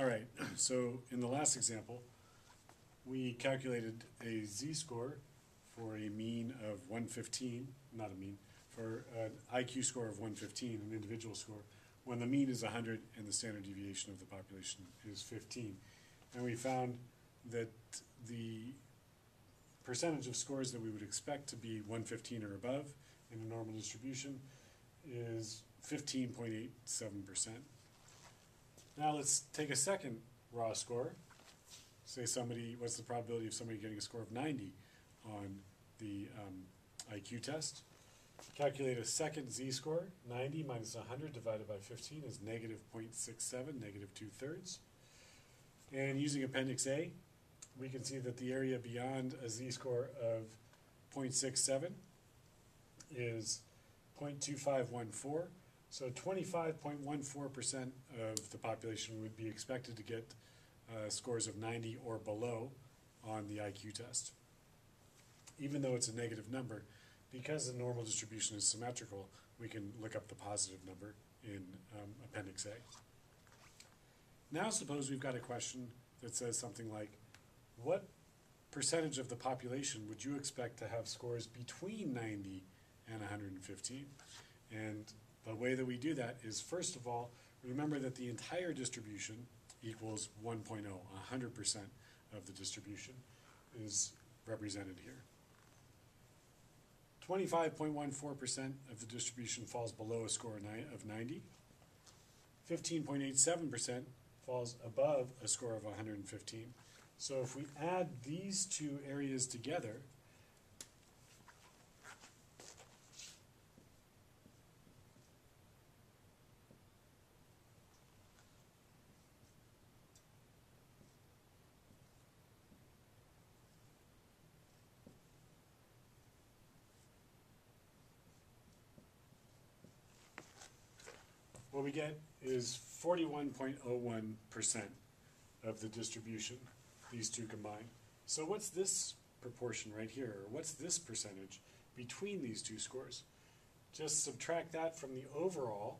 All right, so in the last example, we calculated a z-score for a mean of 115, not a mean, for an IQ score of 115, an individual score, when the mean is 100 and the standard deviation of the population is 15. And we found that the percentage of scores that we would expect to be 115 or above in a normal distribution is 15.87%. Now let's take a second raw score. Say somebody, what's the probability of somebody getting a score of 90 on the um, IQ test? Calculate a second z-score. 90 minus 100 divided by 15 is negative 0.67, negative two-thirds. And using Appendix A, we can see that the area beyond a z-score of 0.67 is 0.2514. So 25.14% of the population would be expected to get uh, scores of 90 or below on the IQ test. Even though it's a negative number, because the normal distribution is symmetrical, we can look up the positive number in um, Appendix A. Now suppose we've got a question that says something like, what percentage of the population would you expect to have scores between 90 and 115? And the way that we do that is, first of all, remember that the entire distribution equals 1.0, 100% of the distribution is represented here. 25.14% of the distribution falls below a score of 90. 15.87% falls above a score of 115. So if we add these two areas together, what we get is 41.01% of the distribution, these two combined. So what's this proportion right here, or what's this percentage between these two scores? Just subtract that from the overall,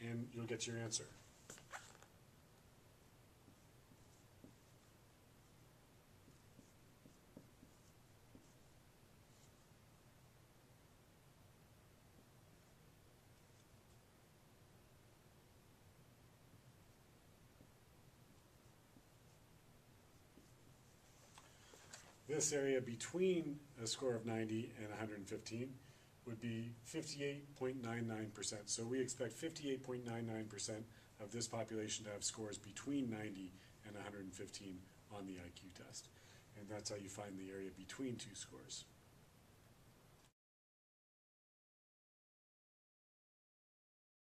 and you'll get your answer. This area between a score of 90 and 115 would be 58.99%. So we expect 58.99% of this population to have scores between 90 and 115 on the IQ test. And that's how you find the area between two scores.